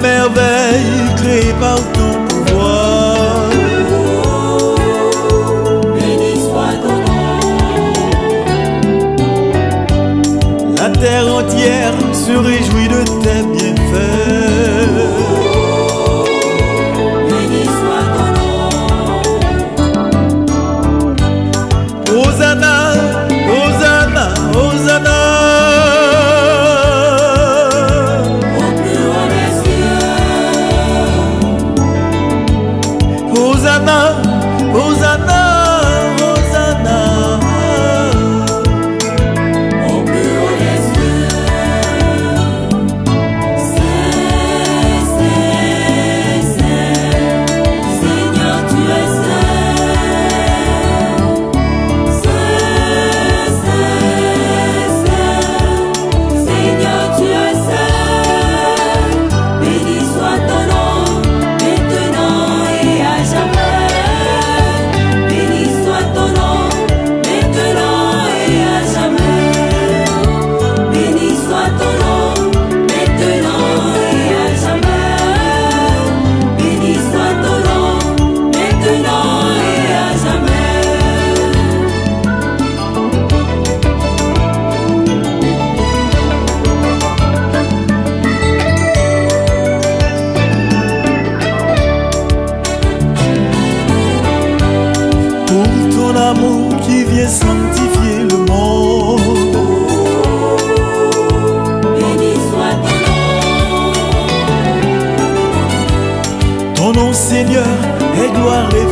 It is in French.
merveilles créées par ton pouvoir. Béni soit ton nom. La terre entière se réjouit de tes bienfaits. Qui vient sanctifier le monde. Béni soit ton nom. Ton nom, Seigneur, est gloire et